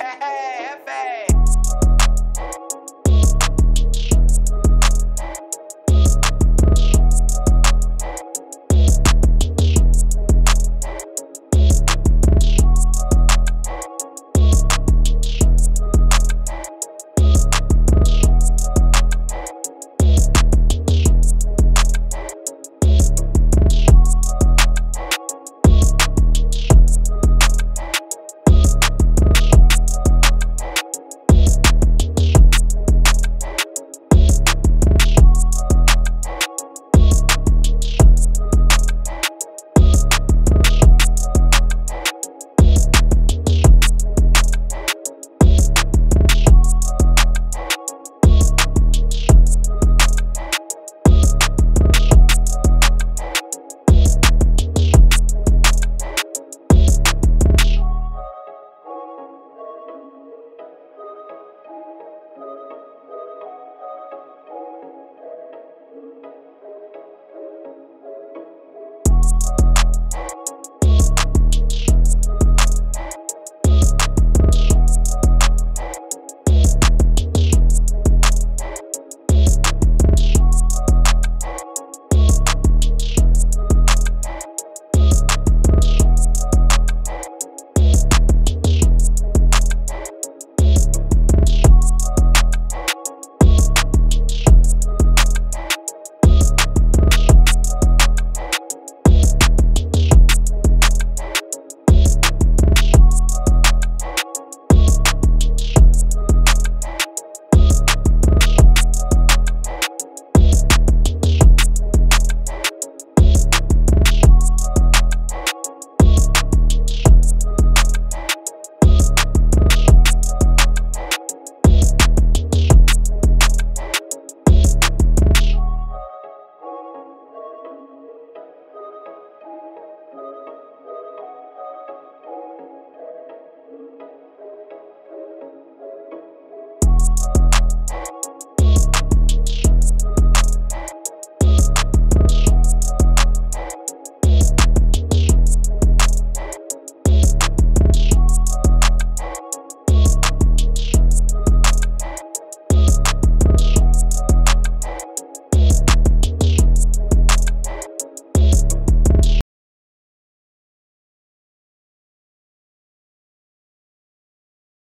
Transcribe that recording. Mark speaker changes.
Speaker 1: É, é, é, é